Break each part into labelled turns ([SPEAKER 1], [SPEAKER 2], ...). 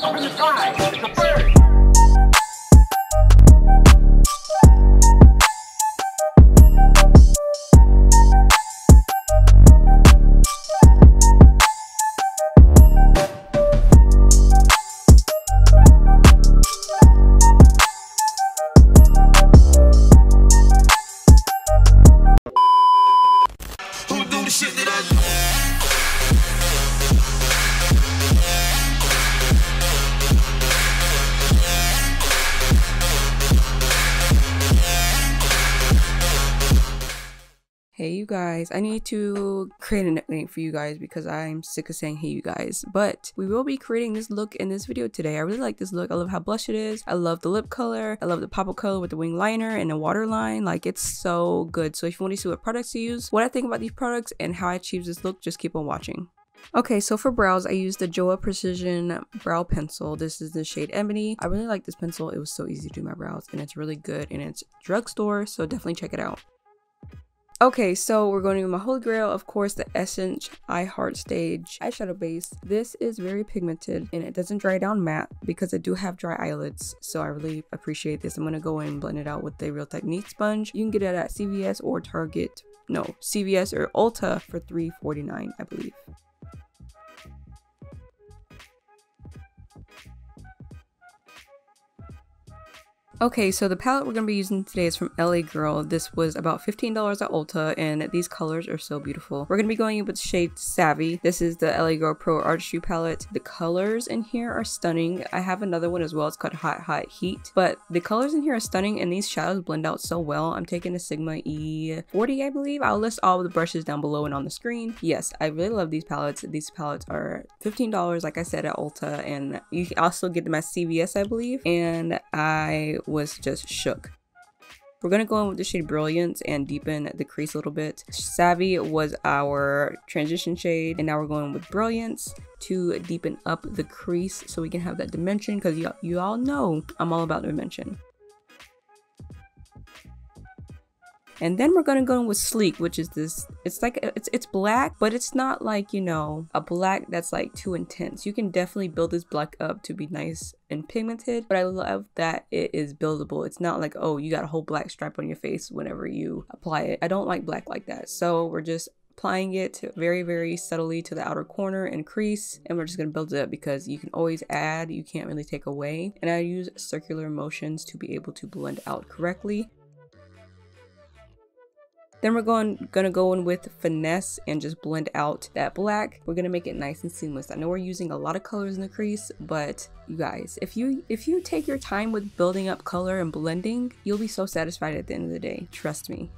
[SPEAKER 1] Up in the sky. It's a bird.
[SPEAKER 2] You guys, I need to create a nickname for you guys because I'm sick of saying hey you guys. But we will be creating this look in this video today. I really like this look. I love how blush it is. I love the lip color. I love the pop color with the wing liner and the waterline. Like it's so good. So if you want to see what products to use, what I think about these products and how I achieve this look, just keep on watching. Okay, so for brows, I used the Joah Precision Brow Pencil. This is the shade Ebony. I really like this pencil. It was so easy to do my brows and it's really good and it's drugstore, so definitely check it out. Okay, so we're going to my holy grail, of course, the Essence I Heart Stage eyeshadow base. This is very pigmented and it doesn't dry down matte because I do have dry eyelids, so I really appreciate this. I'm going to go and blend it out with the Real Technique sponge. You can get it at CVS or Target, no, CVS or Ulta for $3.49, I believe. Okay, so the palette we're going to be using today is from LA Girl. This was about $15 at Ulta, and these colors are so beautiful. We're going to be going in with shade Savvy. This is the LA Girl Pro Artistry palette. The colors in here are stunning. I have another one as well. It's called Hot Hot Heat, but the colors in here are stunning, and these shadows blend out so well. I'm taking a Sigma E40, I believe. I'll list all the brushes down below and on the screen. Yes, I really love these palettes. These palettes are $15, like I said, at Ulta, and you can also get them at CVS, I believe, and I was just shook. We're going to go in with the shade Brilliance and deepen the crease a little bit. Savvy was our transition shade and now we're going with Brilliance to deepen up the crease so we can have that dimension because you, you all know I'm all about dimension. And then we're gonna go in with sleek, which is this. It's like it's it's black, but it's not like you know a black that's like too intense. You can definitely build this black up to be nice and pigmented, but I love that it is buildable. It's not like oh you got a whole black stripe on your face whenever you apply it. I don't like black like that, so we're just applying it very very subtly to the outer corner and crease and we're just going to build it up because you can always add you can't really take away and I use circular motions to be able to blend out correctly then we're going gonna go in with finesse and just blend out that black. We're gonna make it nice and seamless. I know we're using a lot of colors in the crease, but you guys, if you if you take your time with building up color and blending, you'll be so satisfied at the end of the day. Trust me.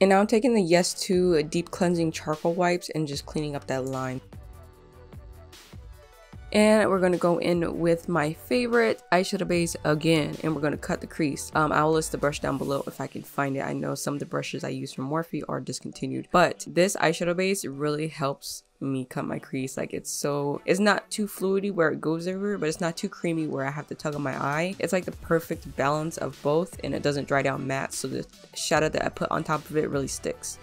[SPEAKER 2] And now I'm taking the Yes To deep cleansing charcoal wipes and just cleaning up that line. And we're going to go in with my favorite eyeshadow base again, and we're going to cut the crease. Um, I'll list the brush down below if I can find it. I know some of the brushes I use from Morphe are discontinued, but this eyeshadow base really helps me cut my crease. Like it's so, it's not too fluidy where it goes everywhere, but it's not too creamy where I have to tug on my eye. It's like the perfect balance of both, and it doesn't dry down matte, so the shadow that I put on top of it really sticks.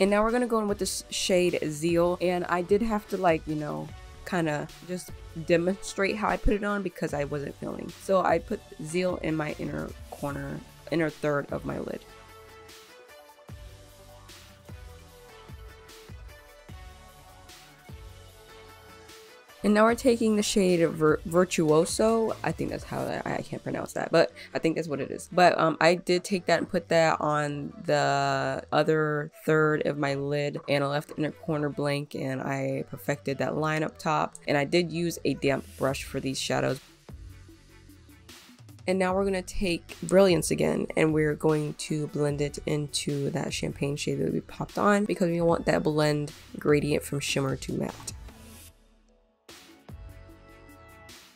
[SPEAKER 2] And now we're gonna go in with this shade Zeal. And I did have to like, you know, kind of just demonstrate how I put it on because I wasn't feeling. So I put Zeal in my inner corner, inner third of my lid. And now we're taking the shade Vir Virtuoso. I think that's how I, I can't pronounce that, but I think that's what it is. But um, I did take that and put that on the other third of my lid and I left inner corner blank and I perfected that line up top. And I did use a damp brush for these shadows. And now we're going to take Brilliance again and we're going to blend it into that champagne shade that we popped on because we want that blend gradient from shimmer to matte.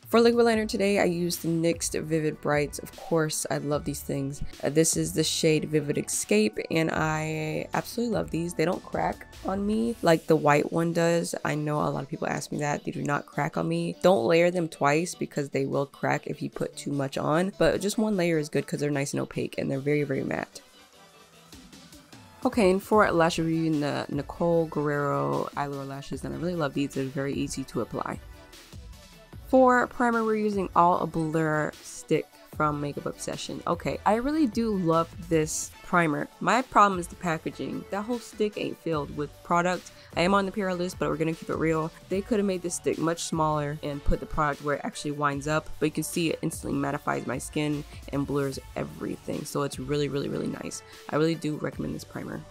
[SPEAKER 2] For liquid liner today, I used the NYX Vivid Brights. Of course, I love these things. Uh, this is the shade Vivid Escape, and I absolutely love these. They don't crack on me like the white one does. I know a lot of people ask me that. They do not crack on me. Don't layer them twice because they will crack if you put too much on, but just one layer is good because they're nice and opaque and they're very, very matte. Okay, and for lash review, the Nicole Guerriero Eylure lashes, and I really love these. They're very easy to apply. For primer, we're using All a Blur Stick from Makeup Obsession. Okay, I really do love this primer. My problem is the packaging. That whole stick ain't filled with product. I am on the PR list, but we're gonna keep it real. They could have made this stick much smaller and put the product where it actually winds up, but you can see it instantly mattifies my skin and blurs everything. So it's really, really, really nice. I really do recommend this primer.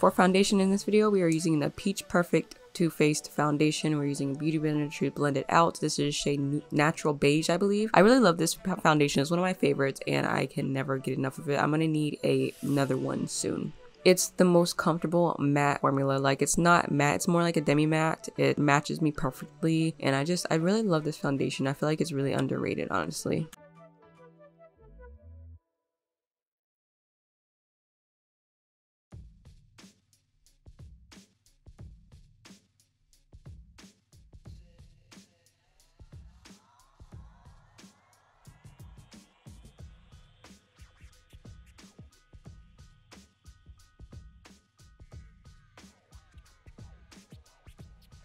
[SPEAKER 2] For foundation in this video, we are using the Peach Perfect Too Faced foundation. We're using a Beauty Blender to blend it out. This is shade Natural Beige, I believe. I really love this foundation. It's one of my favorites, and I can never get enough of it. I'm going to need a, another one soon. It's the most comfortable matte formula. Like it's not matte, it's more like a demi matte. It matches me perfectly and I just, I really love this foundation. I feel like it's really underrated, honestly.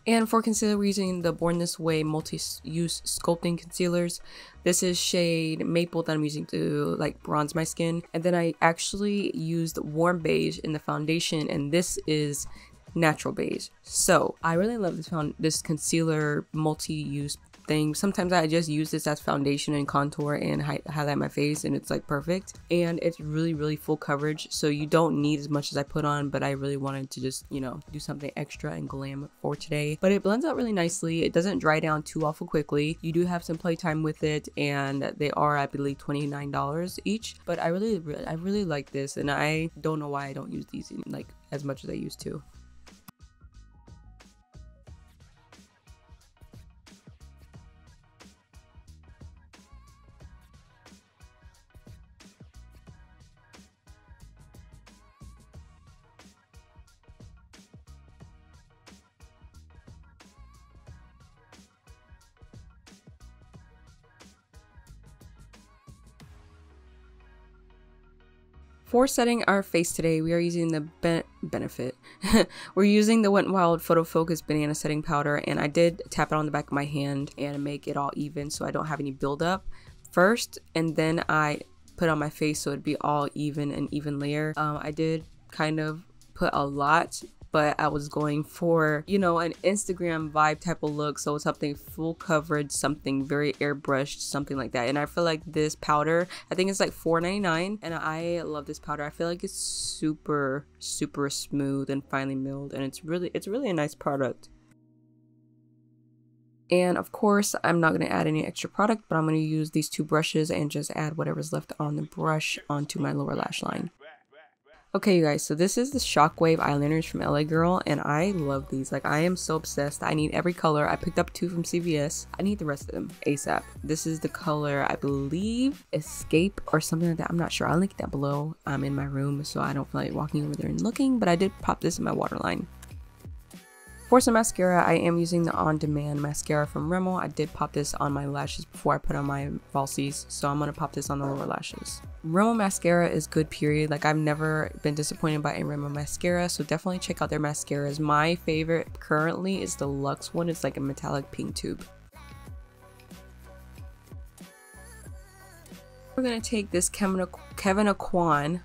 [SPEAKER 2] And for concealer, we're using the Born This Way multi-use sculpting concealers. This is shade Maple that I'm using to like bronze my skin. And then I actually used Warm Beige in the foundation and this is natural beige. So I really love this found this concealer multi-use thing. Sometimes I just use this as foundation and contour and hi highlight my face and it's like perfect. And it's really, really full coverage. So you don't need as much as I put on, but I really wanted to just, you know, do something extra and glam for today. But it blends out really nicely. It doesn't dry down too awful quickly. You do have some playtime with it and they are, I believe, $29 each. But I really, really, I really like this and I don't know why I don't use these like as much as I used to. For setting our face today, we are using the ben Benefit. We're using the Wet n Wild Photo Focus Banana Setting Powder, and I did tap it on the back of my hand and make it all even so I don't have any buildup first, and then I put on my face so it'd be all even and even layer. Um, I did kind of put a lot but I was going for, you know, an Instagram vibe type of look. So it's something full coverage, something very airbrushed, something like that. And I feel like this powder, I think it's like $4.99 and I love this powder. I feel like it's super, super smooth and finely milled and it's really, it's really a nice product. And of course, I'm not going to add any extra product, but I'm going to use these two brushes and just add whatever's left on the brush onto my lower lash line. Okay, you guys, so this is the Shockwave eyeliners from LA Girl, and I love these. Like, I am so obsessed. I need every color. I picked up two from CVS. I need the rest of them ASAP. This is the color, I believe, Escape or something like that. I'm not sure. I'll link that below. I'm in my room, so I don't feel like walking over there and looking, but I did pop this in my waterline. For some mascara, I am using the On Demand mascara from Rimmel. I did pop this on my lashes before I put on my falsies, so I'm going to pop this on the lower lashes. Rimmel mascara is good period. Like I've never been disappointed by a Rimmel mascara, so definitely check out their mascaras. My favorite currently is the Luxe one. It's like a metallic pink tube. We're going to take this Kevyn, Kevyn Aucoin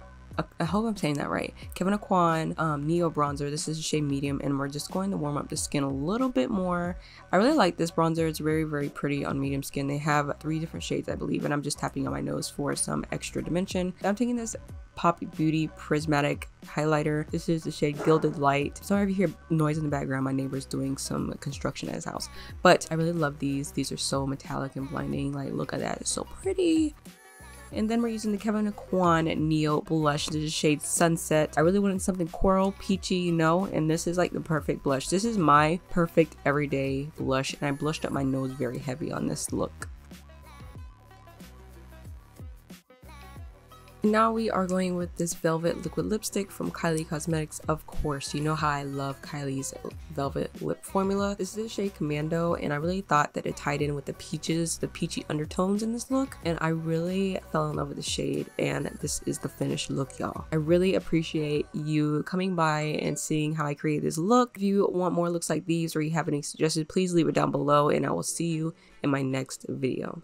[SPEAKER 2] I hope I'm saying that right. Kevyn Aucoin um, Neo Bronzer. This is a shade medium and we're just going to warm up the skin a little bit more. I really like this bronzer. It's very, very pretty on medium skin. They have three different shades, I believe, and I'm just tapping on my nose for some extra dimension. I'm taking this Pop Beauty Prismatic Highlighter. This is the shade Gilded Light. Sorry if you hear noise in the background. My neighbor's doing some construction at his house. But I really love these. These are so metallic and blinding. Like, look at that. It's so pretty. And then we're using the Kevyn Aucoin Neo blush. This is shade Sunset. I really wanted something coral, peachy, you know, and this is like the perfect blush. This is my perfect everyday blush, and I blushed up my nose very heavy on this look. Now we are going with this Velvet Liquid Lipstick from Kylie Cosmetics. Of course, you know how I love Kylie's Velvet Lip Formula. This is the shade Commando, and I really thought that it tied in with the peaches, the peachy undertones in this look, and I really fell in love with the shade, and this is the finished look, y'all. I really appreciate you coming by and seeing how I created this look. If you want more looks like these or you have any suggestions, please leave it down below, and I will see you in my next video.